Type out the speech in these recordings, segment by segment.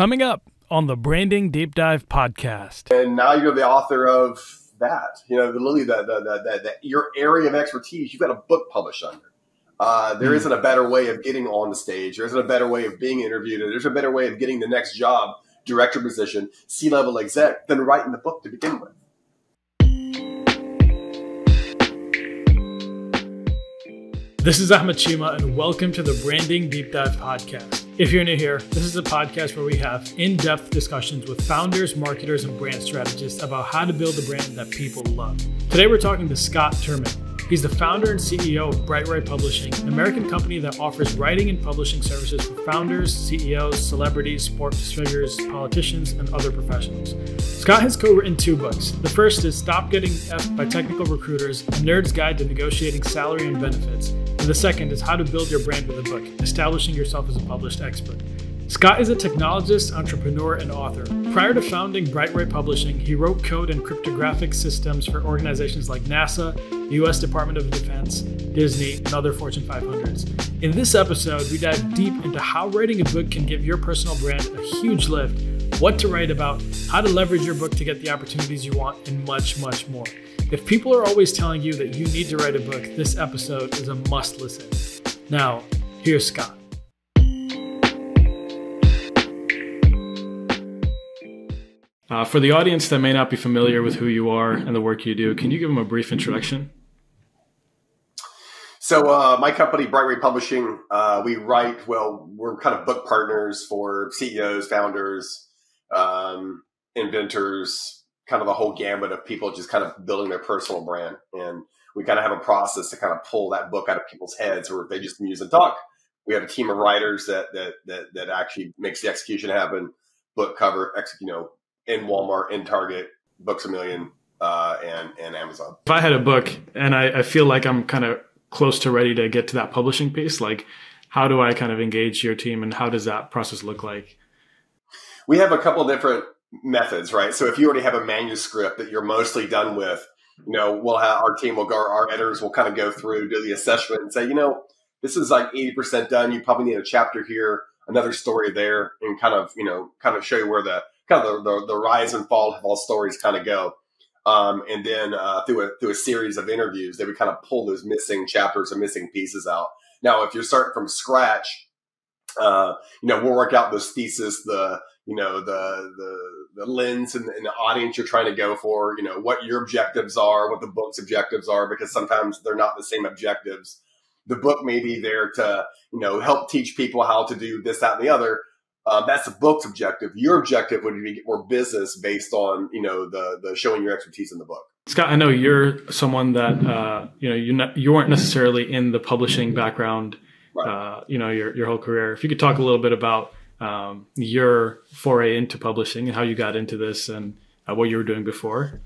Coming up on the Branding Deep Dive podcast. And now you're the author of that. You know, Lily, the, the, the, the, your area of expertise, you've got a book published under. Uh, there mm. not a better way of getting on the stage. There isn't a better way of being interviewed. There's a better way of getting the next job, director position, C level exec, than writing the book to begin with. This is Ahmed Chima, and welcome to the Branding Deep Dive podcast. If you're new here, this is a podcast where we have in depth discussions with founders, marketers, and brand strategists about how to build a brand that people love. Today, we're talking to Scott Turman. He's the founder and CEO of BrightRay Publishing, an American company that offers writing and publishing services for founders, CEOs, celebrities, sports figures, politicians, and other professionals. Scott has co written two books. The first is Stop Getting F by Technical Recruiters, A Nerd's Guide to Negotiating Salary and Benefits and the second is How to Build Your Brand with a Book, establishing yourself as a published expert. Scott is a technologist, entrepreneur, and author. Prior to founding BrightRay Publishing, he wrote code and cryptographic systems for organizations like NASA, the U.S. Department of Defense, Disney, and other Fortune 500s. In this episode, we dive deep into how writing a book can give your personal brand a huge lift, what to write about, how to leverage your book to get the opportunities you want, and much, much more. If people are always telling you that you need to write a book, this episode is a must listen. Now, here's Scott. Uh, for the audience that may not be familiar with who you are and the work you do, can you give them a brief introduction? So, uh, my company, BrightRay Publishing, uh, we write, well, we're kind of book partners for CEOs, founders, um, inventors, kind of the whole gamut of people just kind of building their personal brand. And we kind of have a process to kind of pull that book out of people's heads or they just muse and talk. We have a team of writers that, that, that, that actually makes the execution happen. Book cover, ex, you know, in Walmart, in Target, Books a Million, uh, and, and Amazon. If I had a book and I, I feel like I'm kind of close to ready to get to that publishing piece, like how do I kind of engage your team and how does that process look like? We have a couple different methods, right? So if you already have a manuscript that you're mostly done with, you know, we'll have our team will go, our editors will kind of go through, do the assessment and say, you know, this is like 80% done. You probably need a chapter here, another story there, and kind of, you know, kind of show you where the kind of the, the, the rise and fall of all stories kind of go. Um, and then uh, through a through a series of interviews, they would kind of pull those missing chapters and missing pieces out. Now, if you're starting from scratch, uh, you know, we'll work out those thesis, the you know the the, the lens and, and, the audience you're trying to go for you know what your objectives are what the book's objectives are because sometimes they're not the same objectives the book may be there to you know help teach people how to do this that and the other um, that's the book's objective your objective would be to get more business based on you know the the showing your expertise in the book scott i know you're someone that uh, you know you you weren't necessarily in the publishing background right. uh, you know your, your whole career if you could talk a little bit about um, your foray into publishing and how you got into this and uh, what you were doing before.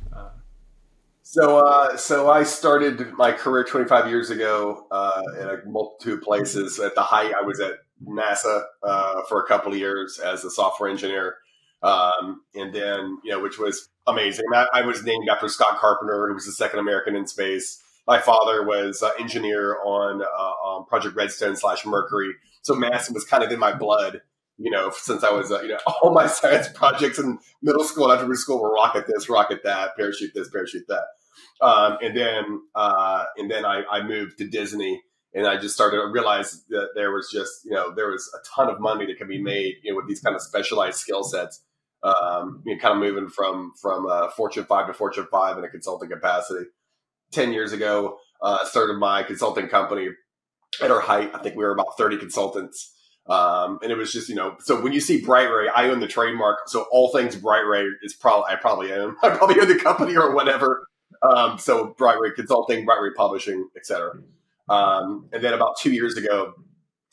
So, uh, so I started my career 25 years ago uh, in a multitude of places. At the height, I was at NASA uh, for a couple of years as a software engineer, um, and then you know, which was amazing. I, I, was named after Scott Carpenter, who was the second American in space. My father was an engineer on, uh, on Project Redstone slash Mercury, so NASA was kind of in my blood you know, since I was, uh, you know, all my science projects in middle school and after school were rocket this, rocket that, parachute this, parachute that. Um, and then, uh, and then I, I, moved to Disney and I just started to realize that there was just, you know, there was a ton of money that could be made, you know, with these kind of specialized skill sets. Um, you know, kind of moving from, from, uh, Fortune 5 to Fortune 5 in a consulting capacity. 10 years ago, uh, started my consulting company at our height. I think we were about 30 consultants. Um, and it was just, you know, so when you see BrightRay, I own the trademark. So all things BrightRay is probably, I probably own, I probably own the company or whatever. Um, so BrightRay Consulting, BrightRay Publishing, etc. Um, and then about two years ago,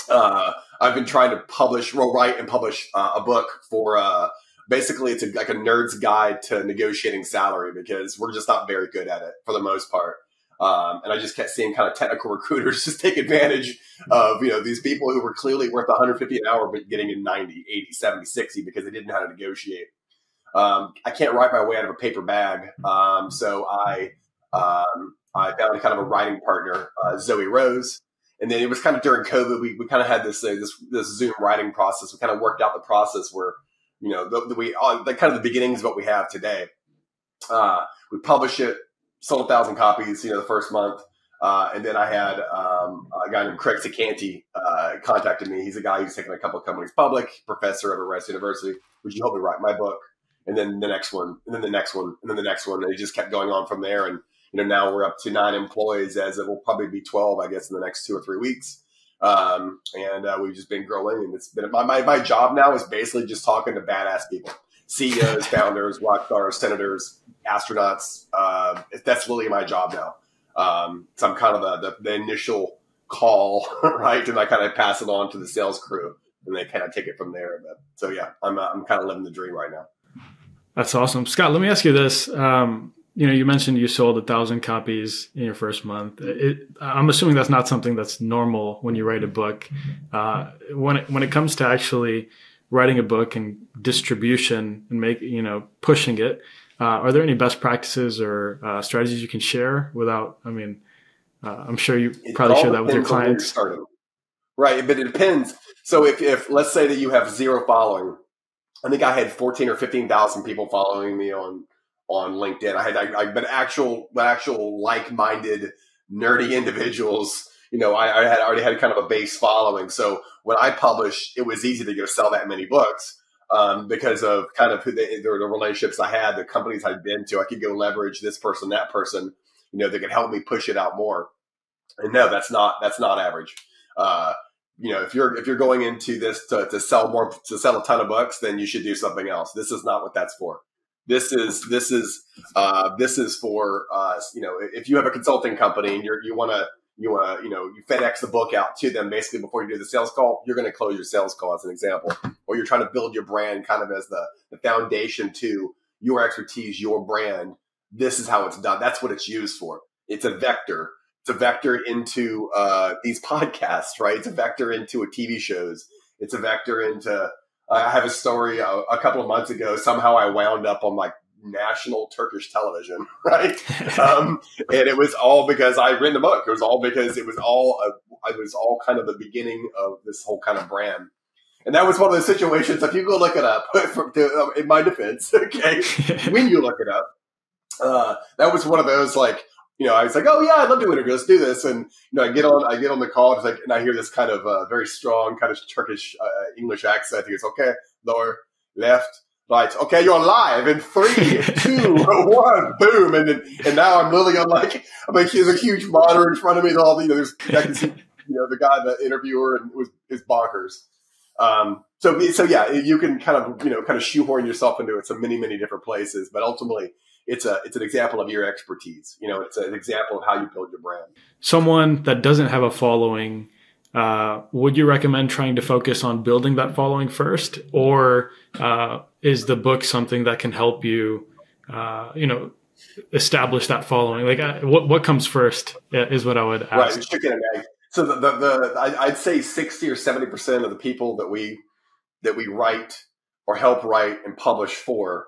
uh, I've been trying to publish, well, write and publish uh, a book for, uh, basically it's a, like a nerd's guide to negotiating salary because we're just not very good at it for the most part. Um, and I just kept seeing kind of technical recruiters just take advantage of, you know, these people who were clearly worth 150 an hour, but getting in 90, 80, 70, 60 because they didn't know how to negotiate. Um, I can't write my way out of a paper bag. Um, so I, um, I found kind of a writing partner, uh, Zoe Rose. And then it was kind of during COVID, we, we kind of had this, uh, this, this Zoom writing process. We kind of worked out the process where you know, the, the we uh, the kind of the beginnings of what we have today. Uh, we publish it, sold a thousand copies, you know, the first month. Uh, and then I had um, a guy named Craig Sicanti uh, contacted me. He's a guy who's taken a couple of companies public, professor at Rice University. Would you help me write my book? And then the next one, and then the next one, and then the next one. And it just kept going on from there. And you know, now we're up to nine employees, as it will probably be twelve, I guess, in the next two or three weeks. Um, and uh, we've just been growing, and it's been my, my my job now is basically just talking to badass people, CEOs, founders, rock stars, senators, astronauts. Uh, that's really my job now. Um, so I'm kind of the, the, the initial call, right? And I kind of pass it on to the sales crew and they kind of take it from there. But so yeah, I'm, uh, I'm kind of living the dream right now. That's awesome. Scott, let me ask you this. Um, you know, you mentioned you sold a thousand copies in your first month. It, I'm assuming that's not something that's normal when you write a book. Uh, when it, when it comes to actually writing a book and distribution and make you know pushing it, uh, are there any best practices or uh, strategies you can share without? I mean, uh, I'm sure you it probably share that with your clients. Right, but it depends. So if, if let's say that you have zero following, I think I had 14 or 15,000 people following me on on LinkedIn. I had I, but actual but actual like minded nerdy individuals. You know, I, I had already had kind of a base following. So when I published, it was easy to go sell that many books um, because of kind of who the, the, relationships I had, the companies I'd been to. I could go leverage this person, that person, you know, that could help me push it out more. And no, that's not that's not average. Uh, you know, if you're if you're going into this to, to sell more to sell a ton of books, then you should do something else. This is not what that's for. This is this is uh, this is for uh, you know if you have a consulting company and you're you want to you want to, you know, you FedEx the book out to them basically before you do the sales call, you're going to close your sales call as an example, or you're trying to build your brand kind of as the, the foundation to your expertise, your brand. This is how it's done. That's what it's used for. It's a vector. It's a vector into uh, these podcasts, right? It's a vector into a TV shows. It's a vector into. I have a story a, a couple of months ago. Somehow I wound up on like national Turkish television, right? um, and it was all because I written the book. It was all because it was all a, it was all kind of the beginning of this whole kind of brand. And that was one of those situations. If you go look it up, um, in my defense, okay, when you look it up, uh, that was one of those like you know, I was like, oh yeah, I'd love to interview. Let's do this. And you know, I get on, I get on the call, it's like, and I hear this kind of uh, very strong, kind of Turkish uh, English accent. He goes, okay, lower, left, Right. Okay, you're live in three, two, one, boom, and then and now I'm literally on like I'm like there's a huge monitor in front of me. all the you know, there's I can see you know the guy, the interviewer, and it was is bonkers. Um, so so yeah, you can kind of you know kind of shoehorn yourself into it. So many many different places, but ultimately it's a it's an example of your expertise. You know, it's an example of how you build your brand. Someone that doesn't have a following uh, would you recommend trying to focus on building that following first, or uh, is the book something that can help you, uh, you know, establish that following? Like, uh, what what comes first is what I would ask. Right, chicken and egg. So the the, the I'd say sixty or seventy percent of the people that we that we write or help write and publish for,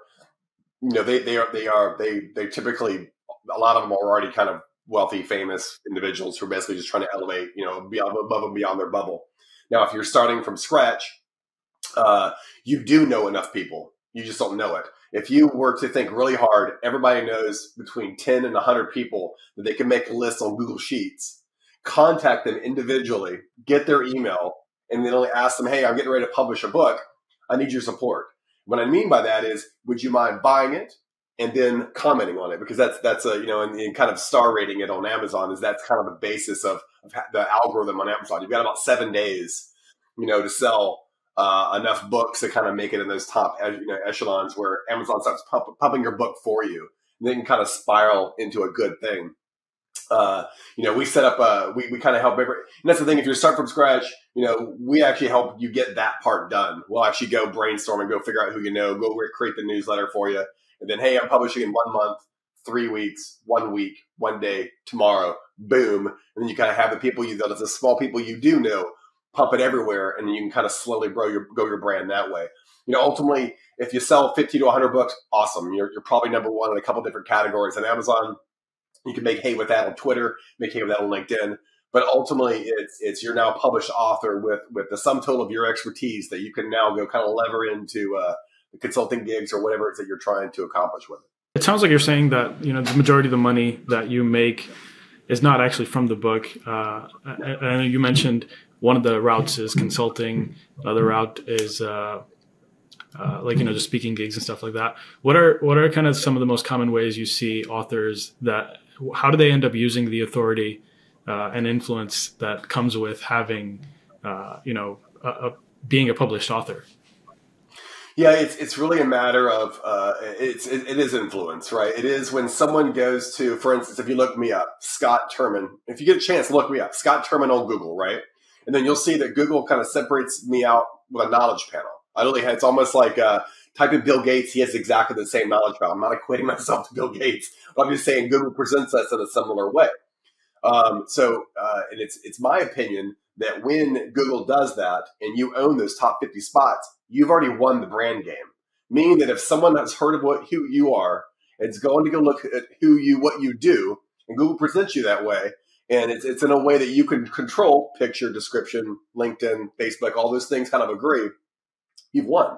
you know, they they are they are they they typically a lot of them are already kind of wealthy, famous individuals who are basically just trying to elevate, you know, beyond, above and beyond their bubble. Now, if you're starting from scratch, uh, you do know enough people. You just don't know it. If you were to think really hard, everybody knows between 10 and 100 people that they can make a list on Google Sheets. Contact them individually, get their email, and then only ask them, hey, I'm getting ready to publish a book. I need your support. What I mean by that is, would you mind buying it? and then commenting on it because that's that's a you know and, and, kind of star rating it on Amazon is that's kind of the basis of, of the algorithm on Amazon. You've got about seven days, you know, to sell uh, enough books to kind of make it in those top you know, echelons where Amazon starts pump, pumping your book for you, and then kind of spiral into a good thing. Uh, you know, we set up, uh, we, we kind of help every, and that's the thing. If you start from scratch, you know, we actually help you get that part done. We'll actually go brainstorm and go figure out who you know, go create the newsletter for you and then, hey, I'm publishing in one month, three weeks, one week, one day, tomorrow, boom. And then you kind of have the people you, the small people you do know, pump it everywhere, and then you can kind of slowly grow your, grow your brand that way. You know, ultimately, if you sell 50 to 100 books, awesome. You're, you're probably number one in a couple different categories on Amazon. You can make hay with that on Twitter, make hay with that on LinkedIn. But ultimately, it's it's you're now a published author with with the sum total of your expertise that you can now go kind of lever into uh, consulting gigs or whatever it is that you're trying to accomplish with it. It sounds like you're saying that you know the majority of the money that you make is not actually from the book. Uh, I, know you mentioned one of the routes is consulting, another route is uh, uh, like you know just speaking gigs and stuff like that. What are what are kind of some of the most common ways you see authors that how do they end up using the authority uh, and influence that comes with having uh, you know a, a, being a published author? Yeah, it's it's really a matter of uh, it's it, it is influence, right? It is when someone goes to, for instance, if you look me up, Scott Turman. If you get a chance, look me up, Scott Turman on Google, right? And then you'll see that Google kind of separates me out with a knowledge panel. I really, it's almost like uh, type in Bill Gates. He has exactly the same knowledge panel. I'm not equating myself to Bill Gates, but I'm just saying Google presents us in a similar way. Um, so, uh, and it's it's my opinion that when Google does that and you own those top 50 spots, you've already won the brand game. Meaning that if someone has heard of what who you are, it's going to go look at who you what you do, and Google presents you that way. And it's it's in a way that you can control picture, description, LinkedIn, Facebook, all those things kind of agree. You've won.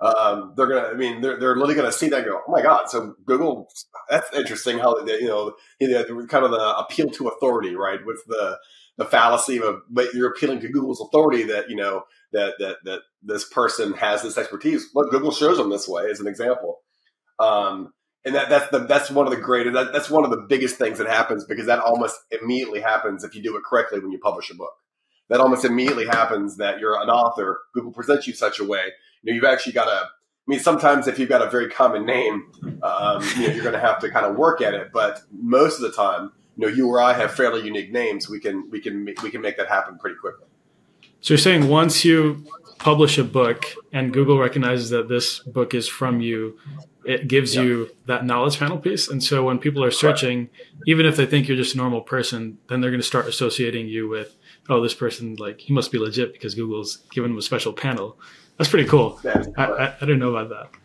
Um, they're gonna. I mean, they're they're literally gonna see that go. Oh my god! So Google, that's interesting. How they, you know, kind of the appeal to authority, right? With the the fallacy of, but you're appealing to Google's authority that you know that that that this person has this expertise. Look, Google shows them this way as an example, um, and that that's the that's one of the greatest. That, that's one of the biggest things that happens because that almost immediately happens if you do it correctly when you publish a book. That almost immediately happens that you're an author. Google presents you such a way. You know, you've actually got to. I mean, sometimes if you've got a very common name, um, you know, you're going to have to kind of work at it. But most of the time, you know, you or I have fairly unique names. We can we can we can make that happen pretty quickly. So you're saying once you publish a book and Google recognizes that this book is from you, it gives yep. you that knowledge panel piece. And so when people are searching, even if they think you're just a normal person, then they're going to start associating you with, oh, this person, like, he must be legit because Google's given him a special panel. That's pretty cool. I, I, I, didn't know about that.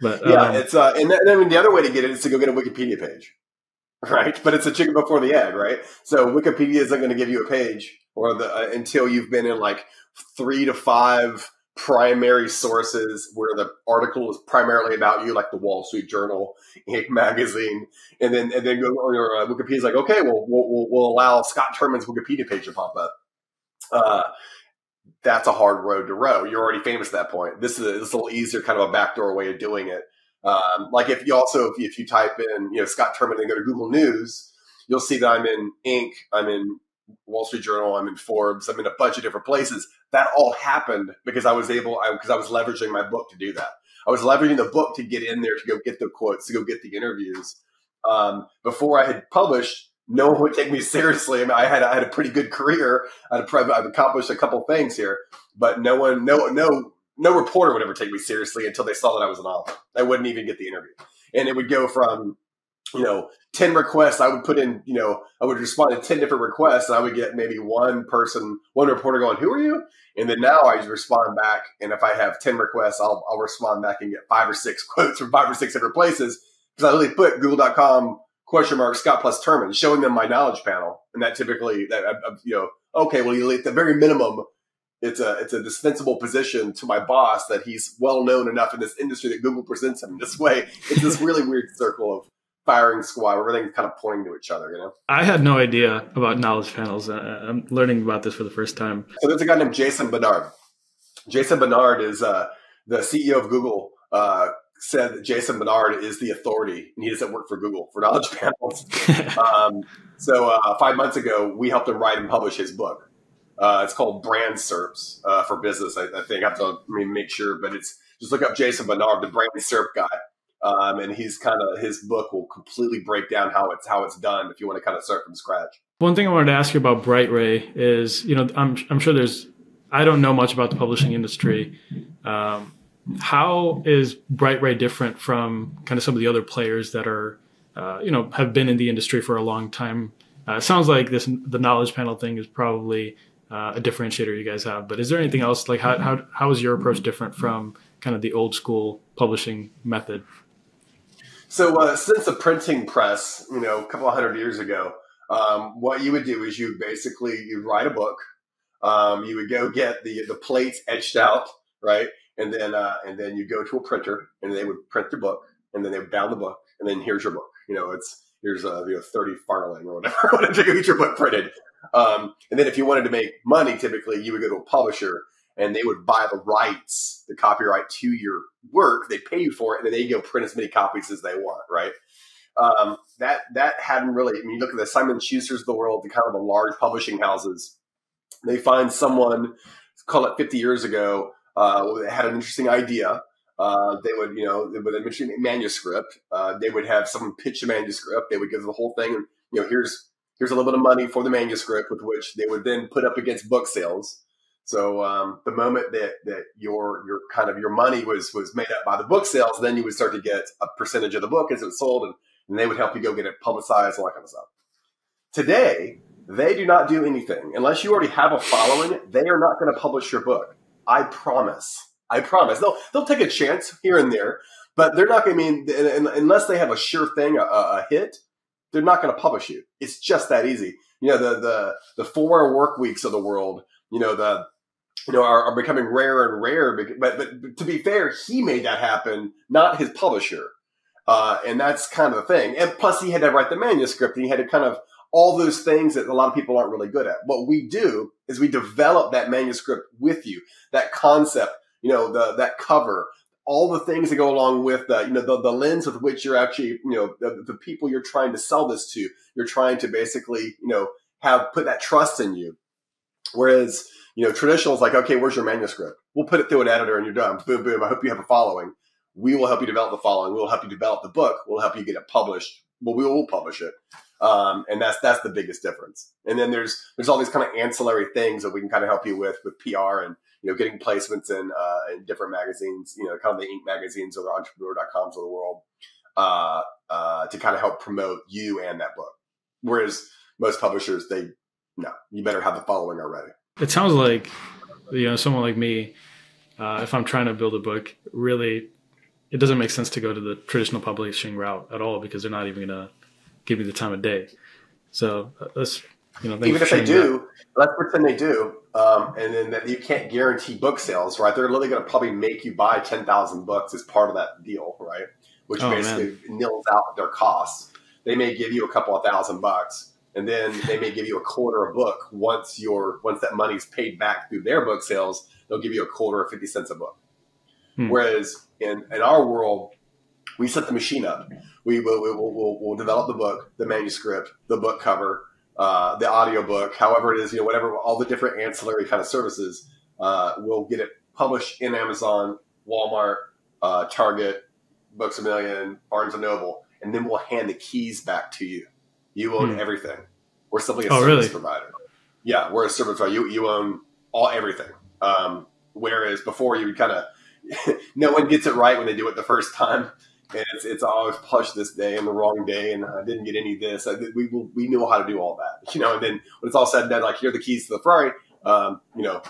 But yeah, um, it's uh, and, and I mean the other way to get it is to go get a Wikipedia page, right? But it's a chicken before the egg, right? So Wikipedia isn't going to give you a page or the uh, until you've been in like three to five primary sources where the article is primarily about you, like the Wall Street Journal, Inc. magazine, and then and then go or uh, Wikipedia's like, okay, well, we'll, we'll allow Scott Turman's Wikipedia page to pop up. Uh, that's a hard road to row. You're already famous at that point. This is a, this is a little easier, kind of a backdoor way of doing it. Um, like if you also if you, if you type in you know Scott Turman and go to Google News, you'll see that I'm in Inc. I'm in Wall Street Journal, I'm in Forbes, I'm in a bunch of different places. That all happened because I was able, I because I, I was leveraging my book to do that. I was leveraging the book to get in there, to go get the quotes, to go get the interviews. Um, before I had published, no one would take me seriously. I, mean, I had I had a pretty good career. I'd, I've accomplished a couple things here, but no one, no, no, no reporter would ever take me seriously until they saw that I was an author. I wouldn't even get the interview, and it would go from you know, 10 requests, I would put in, you know, I would respond to 10 different requests and I would get maybe one person, one reporter going, who are you? And then now I respond back. And if I have 10 requests, I'll, I'll respond back and get five or six quotes from five or six different places because I really put google.com question mark Scott plus Turman, showing them my knowledge panel. And that typically, that, uh, uh, you know, okay, well, at the very minimum, it's a it's a dispensable position to my boss that he's well known enough in this industry that Google presents him this way. It's this really weird circle of firing squad. where Everything's kind of pointing to each other, you know? I had no idea about knowledge panels. Uh, I'm learning about this for the first time. So there's a guy named Jason Barnard. Jason Barnard is uh, the CEO of Google. Uh, said that Jason Barnard is the authority, and he doesn't work for Google for knowledge panels. um, so uh, five months ago, we helped him write and publish his book. Uh, it's called Brand SERPs uh, for business. I, I, think I have to I mean, make sure, but it's just look up Jason Barnard, the Brand SERP guy um, and he's kind of his book will completely break down how it's how it's done if you want to kind of start from scratch. One thing I wanted to ask you about Brightray is, you know, I'm I'm sure there's I don't know much about the publishing industry. Um, how is Brightray different from kind of some of the other players that are, uh, you know, have been in the industry for a long time? Uh, it sounds like this the knowledge panel thing is probably uh, a differentiator you guys have. But is there anything else like how how how is your approach different from kind of the old school publishing method? So uh, since the printing press, you know, a couple of hundred years ago, um, what you would do is you basically you'd write a book. Um, you would go get the the plates etched out, right? And then uh, and then you go to a printer, and they would print your book, and then they would bound the book, and then here's your book. You know, it's here's a you know thirty farthing or whatever to get your book printed. Um, and then if you wanted to make money, typically you would go to a publisher and they would buy the rights, the copyright to your work. They pay you for it, and then they go print as many copies as they want, right? Um, that that hadn't really. I mean, you look at the Simon Schusters of the world, the kind of the large publishing houses. They find someone, call it 50 years ago, uh, had an interesting idea. Uh, they would, you know, with interesting manuscript, uh, they would have someone pitch a manuscript. They would give the whole thing, and you know, here's here's a little bit of money for the manuscript, with which they would then put up against book sales. So um, the moment that that your your kind of your money was was made up by the book sales, then you would start to get a percentage of the book as it sold, and, and they would help you go get it publicized, all that kind of stuff. Today, they do not do anything unless you already have a following. They are not going to publish your book. I promise. I promise. They'll they'll take a chance here and there, but they're not going to mean unless they have a sure thing, a, a hit. They're not going to publish you. It's just that easy. You know the the the four work weeks of the world. You know the you know, are, are becoming rarer and rarer. But, but, but to be fair, he made that happen, not his publisher. Uh, and that's kind of the thing. And plus, he had to write the manuscript, and he had to kind of all those things that a lot of people aren't really good at. What we do is we develop that manuscript with you, that concept, you know, the that cover, all the things that go along with the, you know, the, the lens with which you're actually, you know, the, the people you're trying to sell this to, you're trying to basically, you know, have put that trust in you. Whereas you know, traditional is like, okay, where's your manuscript? We'll put it through an editor and you're done. Boom, boom. I hope you have a following. We will help you develop the following. We'll help you develop the book. We'll help you get it published. Well, we will publish it. Um, and that's that's the biggest difference. And then there's there's all these kind of ancillary things that we can kind of help you with with PR and you know getting placements in uh, in different magazines, you know, kind of the Inc. magazines or the Entrepreneur.coms of the world uh, uh, to kind of help promote you and that book. Whereas most publishers, they no, you better have the following already. It sounds like you know someone like me, uh, if I'm trying to build a book, really, it doesn't make sense to go to the traditional publishing route at all because they're not even gonna give me the time of day. So uh, let's you know even if they do, that. let's pretend they do, um, and then that you can't guarantee book sales, right? They're literally going to probably make you buy ten thousand books as part of that deal, right? Which oh, basically man. nils out their costs. They may give you a couple of thousand bucks, and then they may give you a quarter a book once your once that money's paid back through their book sales they'll give you a quarter or 50 cents a book hmm. whereas in, in our world we set the machine up we will we'll, we'll, we'll, develop the book the manuscript the book cover uh, the audio book however it is you know whatever all the different ancillary kind of services uh, we'll get it published in amazon walmart uh, target books a million barnes and noble and then we'll hand the keys back to you you own hmm. everything. We're simply a oh, service really? provider. Yeah, we're a service provider. You, you own all everything. Um, whereas before you would kind of no one gets it right when they do it the first time. And it's, it's always push this day and the wrong day, and I didn't get any of this. I, we we know how to do all that, you know. And then when it's all said and done, like here are the keys to the Ferrari, um, you know,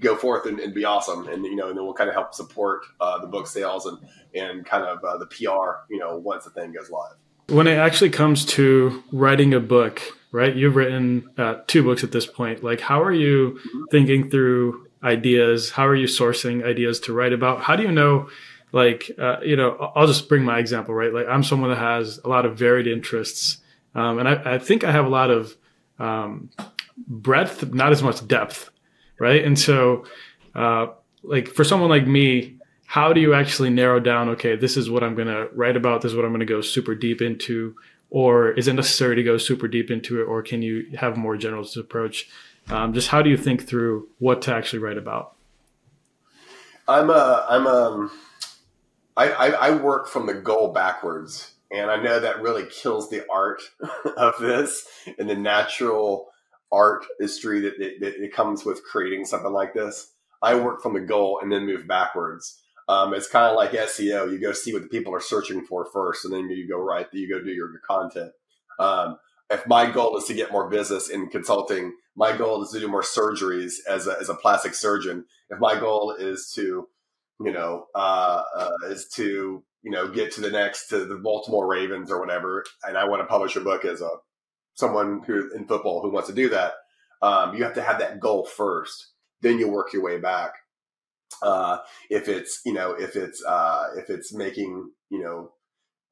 go forth and, and, be awesome, and you know, and then we'll kind of help support uh, the book sales and and kind of uh, the PR, you know, once the thing goes live. When it actually comes to writing a book, right? You've written uh, two books at this point. Like, how are you thinking through ideas? How are you sourcing ideas to write about? How do you know? Like, uh, you know, I'll just bring my example, right? Like, I'm someone that has a lot of varied interests, um, and I, I, think I have a lot of um, breadth, not as much depth, right? And so, uh, like, for someone like me, how do you actually narrow down okay this is what i'm going to write about this is what i'm going to go super deep into or is it necessary to go super deep into it or can you have a more generalist approach um, just how do you think through what to actually write about i'm a i'm um I, I, I work from the goal backwards and i know that really kills the art of this and the natural art history that, that, that comes with creating something like this i work from the goal and then move backwards um, it's kind of like SEO. You go see what the people are searching for first, and then you go right. You go do your, your content. Um, if my goal is to get more business in consulting, my goal is to do more surgeries as a, as a plastic surgeon. If my goal is to, you know, uh, uh, is to you know get to the next to the Baltimore Ravens or whatever, and I want to publish a book as a someone who in football who wants to do that, um, you have to have that goal first. Then you work your way back. uh, if it's you know if it's uh, if it's making you know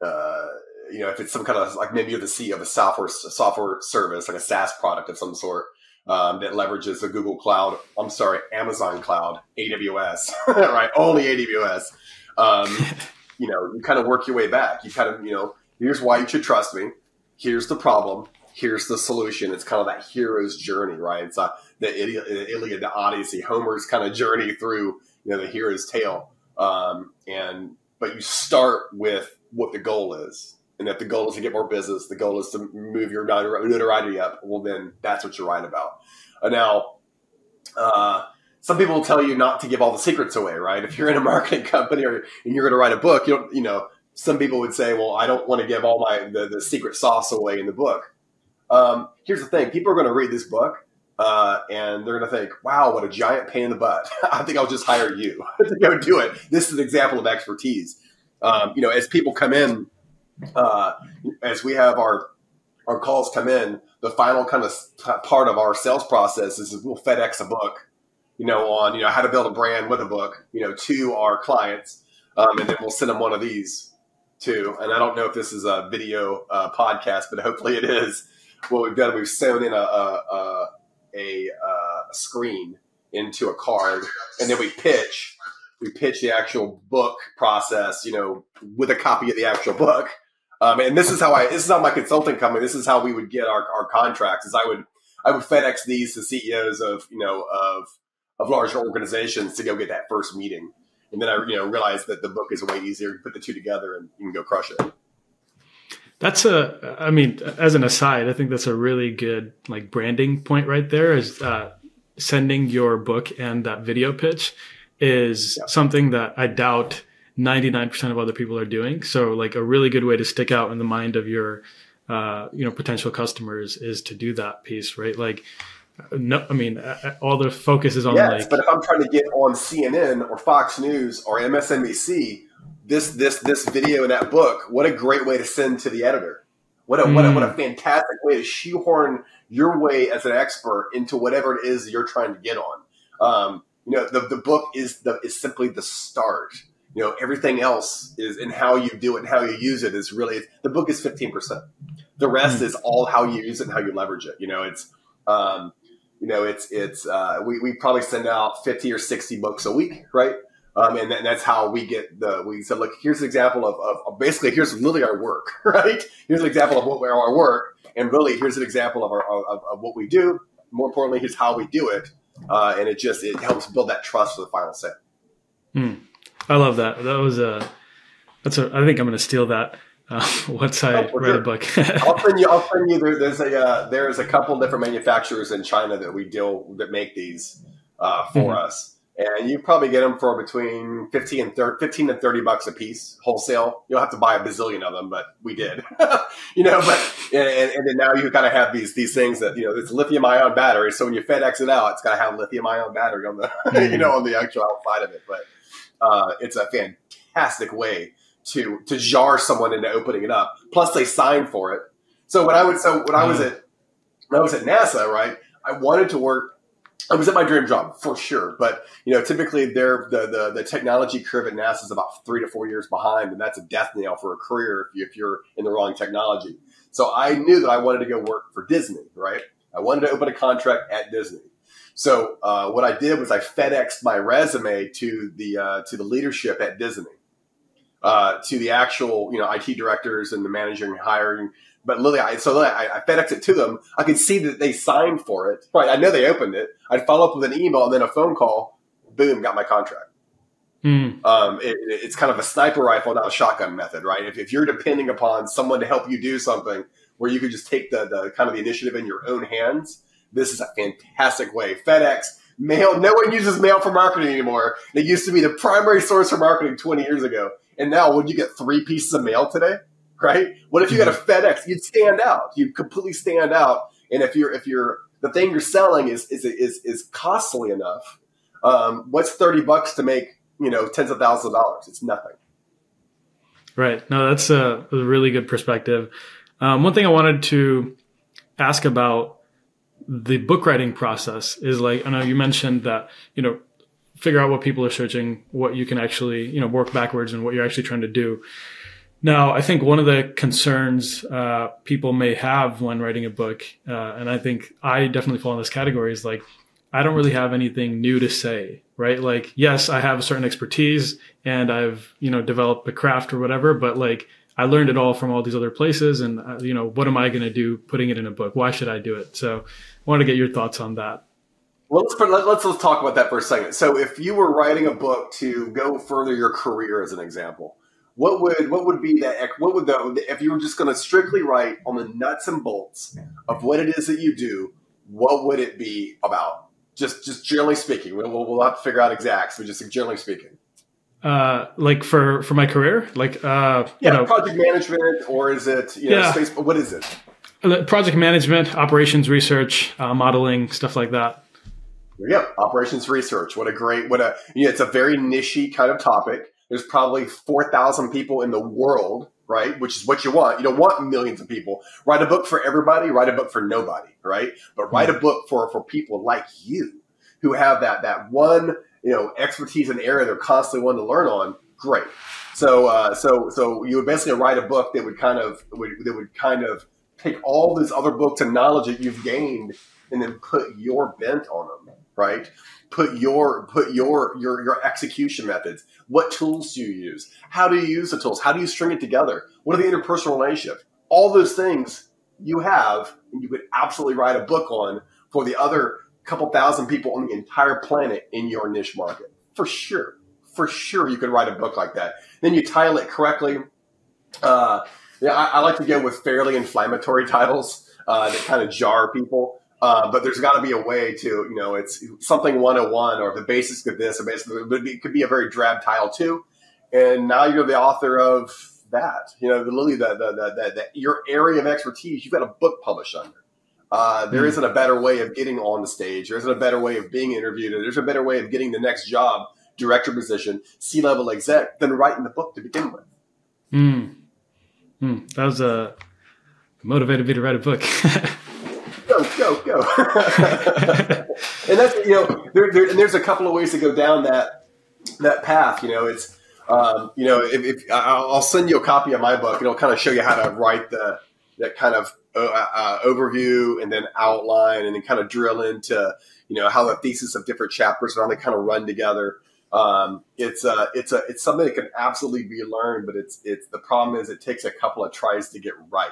uh, you know if it's some kind of like maybe you're the CEO of a software software service like a SaaS product of some sort um, that leverages the Google Cloud. I'm sorry, Amazon Cloud, AWS, right? Only AWS. Um, you know, you kind of work your way back. You kind of you know here's why you should trust me. Here's the problem. Here's the solution. It's kind of that hero's journey, right? It's uh, the Iliad, the Odyssey, Homer's kind of journey through you know the hero's tale. Um, and but you start with what the goal is, and if the goal is to get more business, the goal is to move your notoriety up. Well, then that's what you're right about. Uh, now, uh, some people will tell you not to give all the secrets away, right? If you're in a marketing company or and you're going to write a book, you don't, you know, some people would say, well, I don't want to give all my the, the secret sauce away in the book. Um, here's the thing: people are going to read this book uh, and they're going to think, wow, what a giant pain in the butt. I think I'll just hire you to go do it. This is an example of expertise. Um, you know, as people come in, uh, as we have our our calls come in, the final kind of part of our sales process is we'll FedEx a book, you know, on you know how to build a brand with a book, you know, to our clients, um, and then we'll send them one of these too. And I don't know if this is a video uh, podcast, but hopefully it is. What we've done, we've sewn in a, a, a a, screen into a card, and then we pitch. We pitch the actual book process, you know, with a copy of the actual book. Um, and this is how I, this is how my consulting company, this is how we would get our, our contracts. Is I would, I would FedEx these to CEOs of, you know, of of larger organizations to go get that first meeting. And then I, you know, realized that the book is way easier to put the two together and you can go crush it. That's a, I mean, as an aside, I think that's a really good like branding point right there. Is uh, sending your book and that video pitch is yeah. something that I doubt 99% of other people are doing. So like a really good way to stick out in the mind of your, uh, you know, potential customers is to do that piece, right? Like, no, I mean, all the focus is on yes, like, but if I'm trying to get on CNN or Fox News or MSNBC, this this this video and that book, what a great way to send to the editor. What a, mm. what a what a mm. fantastic way to shoehorn your way as an expert into whatever it is you're trying to get on. Um, you know, the, the book is the is simply the start. You know, everything else is in how you do it and how you use it is really the book is fifteen percent. The rest mm. is all how you use it and how you leverage it. You know, it's um, you know, it's it's uh, we we probably send out fifty or sixty books a week, right? Um, and, and, that's how we get the, we said, look, here's an example of, of, basically, here's literally our work, right? Here's an example of what we, our work. And really, here's an example of, our, of, of what we do. More importantly, here's how we do it. Uh, and it just, it helps build that trust for the final sale. Hmm. I love that. That was a, that's a, I think I'm going to steal that. Uh, once I oh, write sure. a book, I'll send you. I'll send you. There, there's a uh, there's a couple different manufacturers in China that we deal that make these uh, for mm-hmm. us and you probably get them for between 15 and 30, 15 and 30 bucks a piece wholesale. You'll have to buy a bazillion of them, but we did, you know, but, and, and, then now you kind of have these, these things that, you know, it's lithium ion battery. So when you FedEx it out, it's got to have lithium ion battery on the, you know, on the actual outside of it. But, uh, it's a fantastic way to, to jar someone into opening it up. Plus they sign for it. So when I would, so when I was at, when I was at NASA, right, I wanted to work I was at my dream job for sure, but you know, typically the, the, the technology curve at NASA is about three to four years behind, and that's a death nail for a career if, you, if you're in the wrong technology. So I knew that I wanted to go work for Disney, right? I wanted to open a contract at Disney. So uh, what I did was I FedExed my resume to the uh, to the leadership at Disney, uh, to the actual you know IT directors and the managing hiring but literally, I, so I, I FedEx it to them. I could see that they signed for it. Right. I know they opened it. I'd follow up with an email and then a phone call. Boom, got my contract. Mm. Um, it, it's kind of a sniper rifle, not a shotgun method, right? If, if, you're depending upon someone to help you do something where you could just take the, the kind of the initiative in your own hands, this is a fantastic way. FedEx, mail, no one uses mail for marketing anymore. It used to be the primary source for marketing 20 years ago. And now, would you get three pieces of mail today? Right? What if you got a FedEx? You'd stand out. You'd completely stand out. And if you're if you're the thing you're selling is is is, is costly enough, um, what's thirty bucks to make you know tens of thousands of dollars? It's nothing. Right. No, that's a, a really good perspective. Um, one thing I wanted to ask about the book writing process is like I know you mentioned that you know figure out what people are searching, what you can actually, you know, work backwards and what you're actually trying to do. Now, I think one of the concerns uh, people may have when writing a book, uh, and I think I definitely fall in this category, is like, I don't really have anything new to say, right? Like, yes, I have a certain expertise and I've, you know, developed a craft or whatever, but like, I learned it all from all these other places. And, uh, you know, what am I going to do putting it in a book? Why should I do it? So I want to get your thoughts on that. Well, let's, let's, let's talk about that for a second. So if you were writing a book to go further your career as an example, what would what would be that what would the if you were just going to strictly write on the nuts and bolts of what it is that you do what would it be about? Just just generally speaking we'll, we'll have to figure out exacts but just generally speaking. Uh like for for my career? Like uh yeah you know, project management or is it you know, yeah. space what is it? Uh, project management operations research uh, modeling stuff like that. Yeah operations research. What a great what a you know, it's a very nichey kind of topic there's probably 4,000 people in the world, right? Which is what you want. You don't want millions of people. Write a book for everybody, write a book for nobody, right? But write a book for, for people like you who have that, that one, you know, expertise in area they're constantly wanting to learn on. Great. So, uh, so, so you would basically write a book that would kind of, would, that would kind of take all these other books and knowledge that you've gained and then put your bent on them, right? Put your put your your your execution methods. What tools do you use? How do you use the tools? How do you string it together? What are the interpersonal relationships? All those things you have and you could absolutely write a book on for the other couple thousand people on the entire planet in your niche market. For sure. For sure you could write a book like that. Then you title it correctly. Uh, yeah, I, I, like to go with fairly inflammatory titles uh, that kind of jar people uh, but there's got to be a way to, you know, it's something 101 or the basics of this, or basically it could be a very drab title too. And now you're the author of that, you know, the literally the, the, the, the, your area of expertise, you've got a book published under. Uh, there mm-hmm. not a better way of getting on the stage. There isn't a better way of being interviewed. There's a better way of getting the next job, director position, C level exec than writing the book to begin with. Mm. Mm. That was a uh, motivated me to write a book. go, go. Go. and that's you know, there, there, and there's a couple of ways to go down that that path. You know, it's um, you know, if, if, I'll send you a copy of my book, and it'll kind of show you how to write the that kind of uh, uh, overview and then outline, and then kind of drill into you know how the thesis of different chapters and how they kind of run together. Um, it's a, uh, it's a, it's something that can absolutely be learned, but it's, it's the problem is it takes a couple of tries to get right.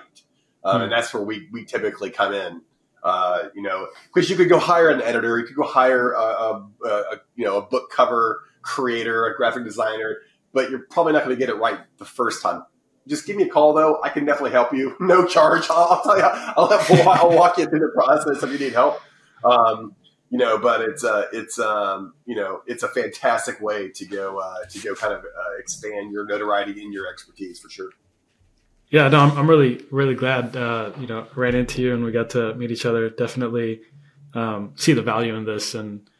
Um, mm-hmm. and that's where we, we typically come in. Uh, you know, because you could go hire an editor, you could go hire a, a, a, you know a book cover creator, a graphic designer, but you're probably not going to get it right the first time. Just give me a call though; I can definitely help you, no charge. I'll, I'll tell you, I'll, have, I'll walk you through the process if you need help. Um, you know, but it's uh, it's um, you know it's a fantastic way to go uh, to go kind of uh, expand your notoriety and your expertise for sure. Yeah, no, I'm, I'm really, really glad, uh, you know, ran into you and we got to meet each other. Definitely um, see the value in this. And,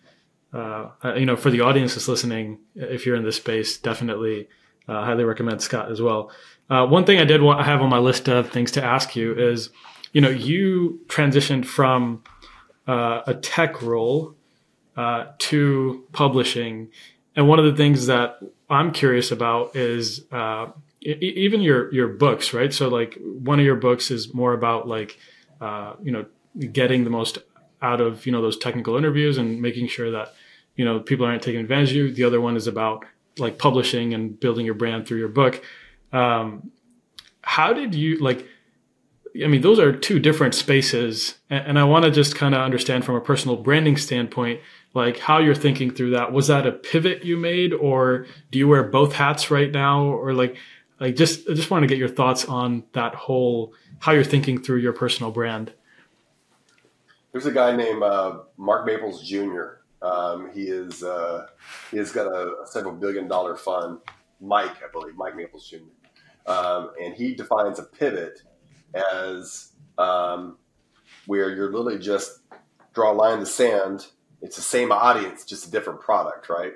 uh, you know, for the audience that's listening, if you're in this space, definitely uh, highly recommend Scott as well. Uh, one thing I did want, I have on my list of things to ask you is, you know, you transitioned from uh, a tech role uh, to publishing. And one of the things that I'm curious about is, even your your books, right? So like one of your books is more about like uh, you know getting the most out of you know those technical interviews and making sure that you know people aren't taking advantage of you. The other one is about like publishing and building your brand through your book. Um, how did you like? I mean, those are two different spaces, and, and I want to just kind of understand from a personal branding standpoint, like how you're thinking through that. Was that a pivot you made, or do you wear both hats right now, or like like just I just want to get your thoughts on that whole how you're thinking through your personal brand. There's a guy named uh, Mark Maples Jr. Um, he is uh, he has got a, a, several billion dollar fund. Mike, I believe, Mike Maples Jr. Um, and he defines a pivot as um, where you're literally just draw a line in the sand. It's the same audience, just a different product, right?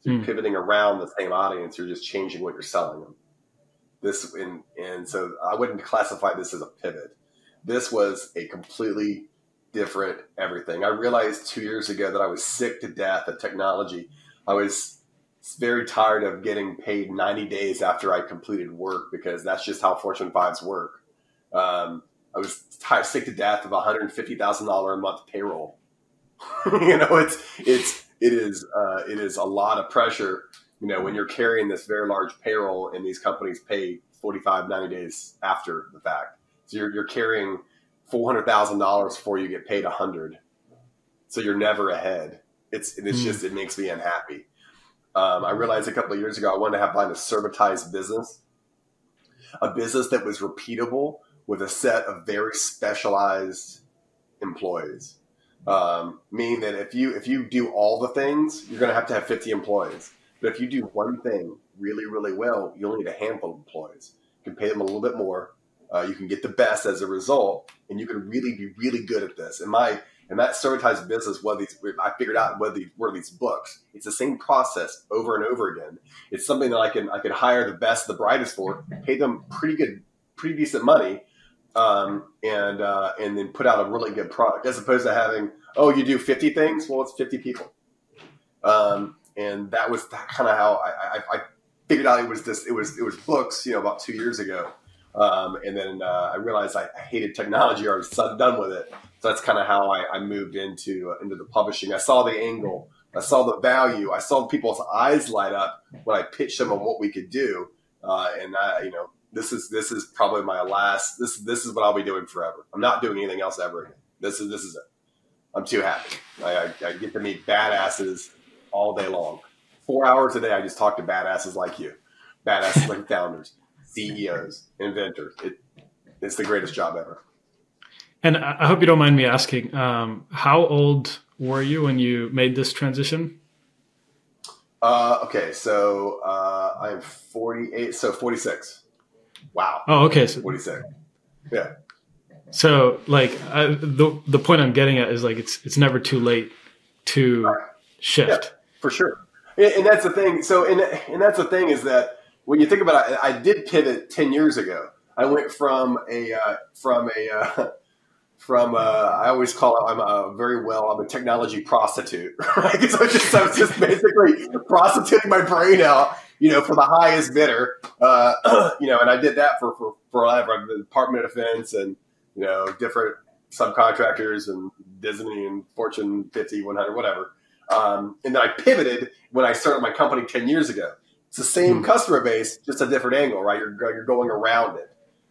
So you're mm. pivoting around the same audience. You're just changing what you're selling them. This and and so I wouldn't classify this as a pivot. This was a completely different everything. I realized two years ago that I was sick to death of technology. I was very tired of getting paid 90 days after I completed work because that's just how Fortune Fives work. Um, I was tired, sick to death of $150,000 a month payroll. you know, it's it's it is uh, it is a lot of pressure. You know, when you're carrying this very large payroll and these companies pay 45, 90 days after the fact, so you're you're carrying four hundred thousand dollars before you get paid a hundred. So you're never ahead. It's it's mm. just it makes me unhappy. Um, I realized a couple of years ago I wanted to have a servitized business, a business that was repeatable with a set of very specialized employees. Um, meaning that if you if you do all the things, you're going to have to have 50 employees. But if you do one thing really really well, you only need a handful of employees. You can pay them a little bit more. Uh, you can get the best as a result, and you can really be really good at this. And my and that servitized business, what these I figured out what these were these books. It's the same process over and over again. It's something that I can I can hire the best, the brightest for, pay them pretty good, pretty decent money, um, and uh, and then put out a really good product as opposed to having oh you do 50 things well it's 50 people um, and that was kind of how I, I, I, figured out it was this it was it was books you know about two years ago um, and then uh, I realized I, hated technology or I was done with it so that's kind of how I, I, moved into uh, into the publishing I saw the angle I saw the value I saw people's eyes light up when I pitched them on what we could do uh, and I you know this is this is probably my last. This this is what I'll be doing forever. I'm not doing anything else ever. This is this is it. I'm too happy. I, I, I get to meet badasses all day long. Four hours a day, I just talk to badasses like you, badasses like founders, CEOs, inventors. It, it's the greatest job ever. And I hope you don't mind me asking, um, how old were you when you made this transition? Uh, okay, so uh, I'm 48, so 46. Wow. Oh, okay. So, what do you say? Yeah. So, like, I, the the point I'm getting at is like it's it's never too late to right. shift. Yeah, for sure. And, that's the thing. So, and and that's the thing is that when you think about it, I did pivot ten years ago. I went from a uh, from a uh, from uh, I always call it I'm a very well I'm a technology prostitute right was just I was just basically prostituting my brain out you know, for the highest bidder, uh, you know, and I did that for, for, forever. The Department of Defense and, you know, different subcontractors and Disney and Fortune 50, 100, whatever. Um, and then I pivoted when I started my company 10 years ago. It's the same hmm. customer base, just a different angle, right? You're, you're going around it.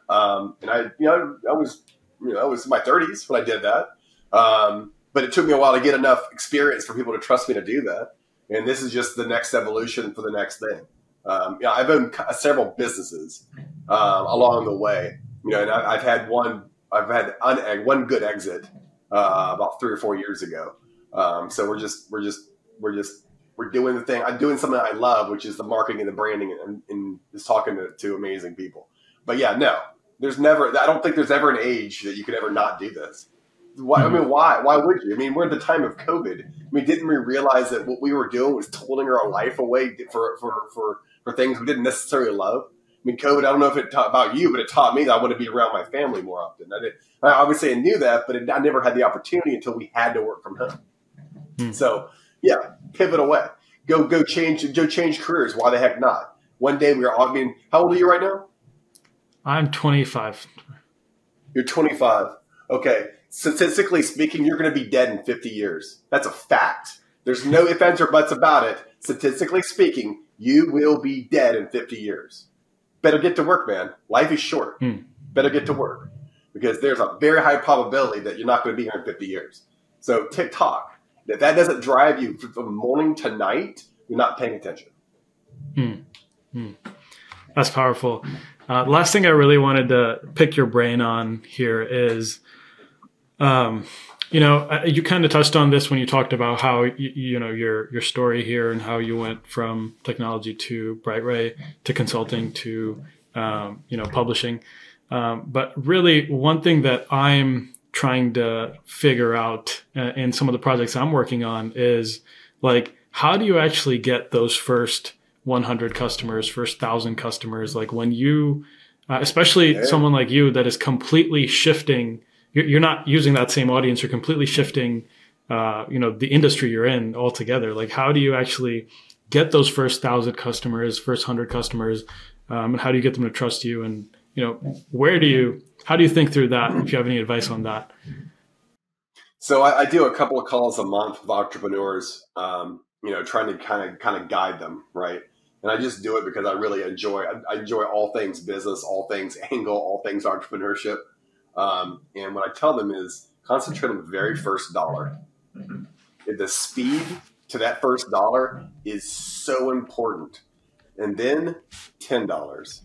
Um, and I, you know, I was, you know, I was in my 30s when I did that. Um, but it took me a while to get enough experience for people to trust me to do that. And this is just the next evolution for the next thing. Um, you know, I've owned several businesses um, along the way. You know, and I, have had one. I've had un- one good exit uh, about three or four years ago. Um, so we're just we're just we're just we're doing the thing. I'm doing something I love, which is the marketing and the branding, and, and just talking to, to amazing people. But yeah, no, there's never. I don't think there's ever an age that you could ever not do this. Why, I mean, why? Why would you? I mean, we're at the time of COVID. I mean, didn't we realize that what we were doing was toiling our life away for for for for things we didn't necessarily love. I mean, COVID, I don't know if it taught about you, but it taught me that I want to be around my family more often. I, did, I obviously I knew that, but it, I never had the opportunity until we had to work from home. Hmm. So, yeah, pivot away. Go, go change, go change careers. Why the heck not? One day we are. I mean, how old are you right now? I'm 25. You're 25. Okay. Statistically speaking, you're going to be dead in 50 years. That's a fact. There's no ifs, ands, or buts about it. Statistically speaking, you will be dead in 50 years. Better get to work, man. Life is short. Hmm. Better get to work because there's a very high probability that you're not going to be here in 50 years. So tick tock, if that doesn't drive you from morning to night, you're not paying attention. Hmm. Hmm. That's powerful. Uh, last thing I really wanted to pick your brain on here is, um, you know, uh, you kind of touched on this when you talked about how you, you, know your your story here and how you went from technology to BrightRay to consulting to um, you know publishing. Um, but really, one thing that I'm trying to figure out uh, in some of the projects I'm working on is like how do you actually get those first 100 customers, first thousand customers? Like when you, uh, especially yeah. someone like you that is completely shifting you're, you're not using that same audience. You're completely shifting uh, you know the industry you're in altogether. Like, how do you actually get those first thousand customers, first hundred customers, um, and how do you get them to trust you? And you know, where do you how do you think through that? If you have any advice on that. So I, I do a couple of calls a month with entrepreneurs, um, you know, trying to kind of kind of guide them, right? And I just do it because I really enjoy. I, I enjoy all things business, all things angle, all things entrepreneurship. Um, and what I tell them is concentrate on the very first dollar. The speed to that first dollar is so important. And then ten dollars.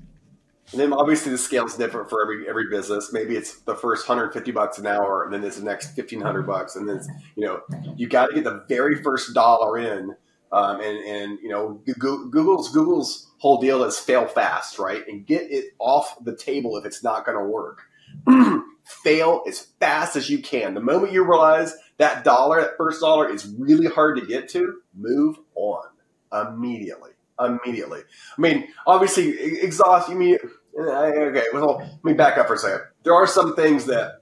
And then obviously the scale is different for every every business. Maybe it's the first 150 bucks an hour, and then it's the next 1500 bucks, and then you know you got to get the very first dollar in. Um, and and you know Google's Google's whole deal is fail fast, right? And get it off the table if it's not going to work. fail as fast as you can. The moment you realize that dollar, that first dollar, is really hard to get to, move on immediately immediately. I mean, obviously, exhaust. You mean okay? Well, let me back up for a second. There are some things that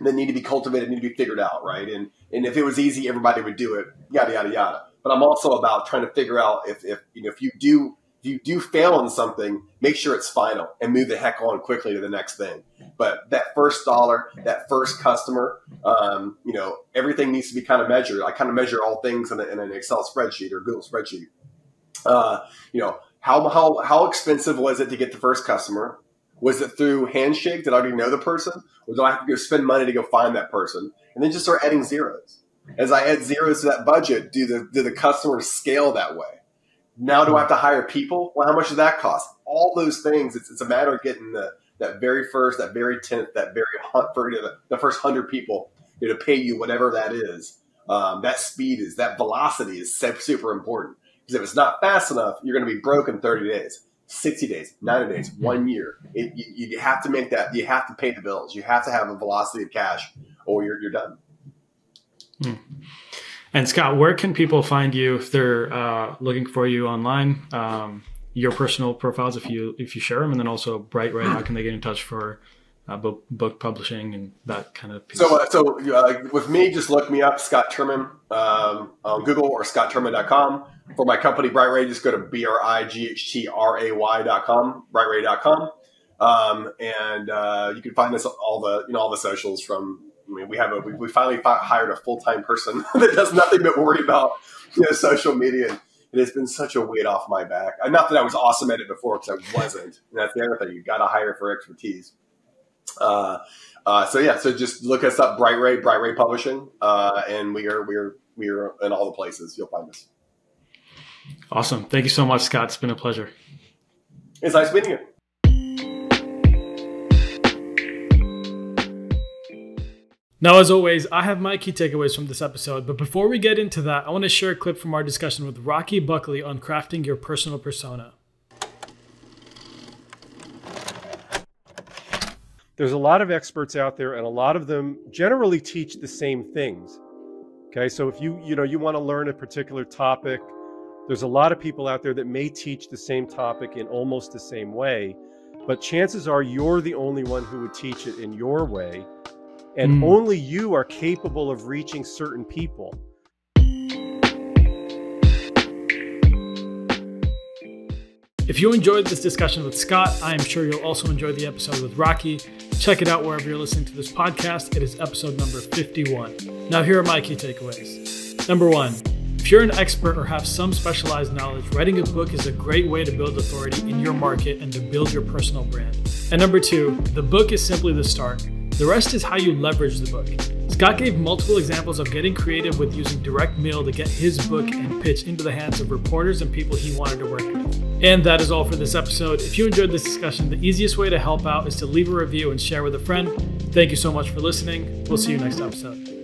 that need to be cultivated, need to be figured out, right? And and if it was easy, everybody would do it. Yada yada yada. But I'm also about trying to figure out if if you know if you do if you do fail on something, make sure it's final and move the heck on quickly to the next thing. But that first dollar, that first customer, um, you know, everything needs to be kind of measured. I kind of measure all things in, a, in an Excel spreadsheet or Google spreadsheet. Uh, you know, how, how, how expensive was it to get the first customer? Was it through handshake? Did I already know the person? Or do I have to go spend money to go find that person? And then just start adding zeros. As I add zeros to that budget, do the, do the customers scale that way? Now do I have to hire people? Well, how much does that cost? All those things. It's, it's a matter of getting the, that very first, that very tenth, that very for the, the first hundred people you know, to pay you whatever that is. Um, that speed is that velocity is super important. Because if it's not fast enough, you're going to be broke in 30 days, 60 days, 90 days, one year. It, you, you, have to make that, you have to pay the bills. You have to have a velocity of cash or you're, you're done. Hmm. And Scott, where can people find you if they're uh, looking for you online? Um, your personal profiles, if you if you share them, and then also BrightRay, how can they get in touch for uh, book, book publishing and that kind of piece. So, uh, so uh, with me, just look me up, Scott Turman, um, on Google or scottturman.com. For my company, BrightRay, just go to B-R-I-G-H-T-R-A-Y.com, brightray.com. Um, and uh, you can find us all the, you know, all the socials from, I mean, we have a, we, we finally hired a full-time person that does nothing but worry about, you know, social media. And it has been such a weight off my back. Not that I was awesome at it before because I wasn't. And that's the other thing. You got to hire for expertise. Uh, uh, so yeah, so just look us up, BrightRay, Bright Ray Publishing, uh, and we are we are we are in all the places. You'll find us. Awesome. Thank you so much, Scott. It's been a pleasure. It's nice meeting you. Now, as always, I have my key takeaways from this episode, but before we get into that, I want to share a clip from our discussion with Rocky Buckley on crafting your personal persona. there's a lot of experts out there and a lot of them generally teach the same things okay so if you you know you want to learn a particular topic there's a lot of people out there that may teach the same topic in almost the same way but chances are you're the only one who would teach it in your way and mm. only you are capable of reaching certain people If you enjoyed this discussion with Scott, I am sure you'll also enjoy the episode with Rocky. Check it out wherever you're listening to this podcast. It is episode number 51. Now, here are my key takeaways. Number one, if you're an expert or have some specialized knowledge, writing a book is a great way to build authority in your market and to build your personal brand. And number two, the book is simply the start. The rest is how you leverage the book. Scott gave multiple examples of getting creative with using direct mail to get his book and pitch into the hands of reporters and people he wanted to work with. And that is all for this episode. If you enjoyed this discussion, the easiest way to help out is to leave a review and share with a friend. Thank you so much for listening. We'll see you next episode.